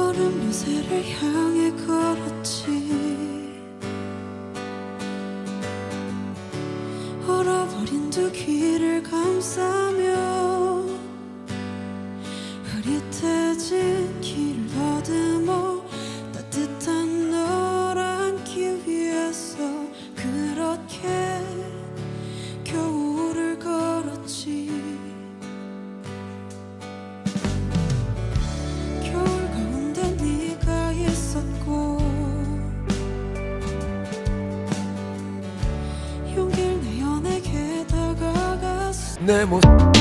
얼음 요새를 향해 걸었지. 얼어버린 두 귀를 감싸며 흐릿해진 Nem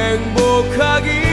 행복하길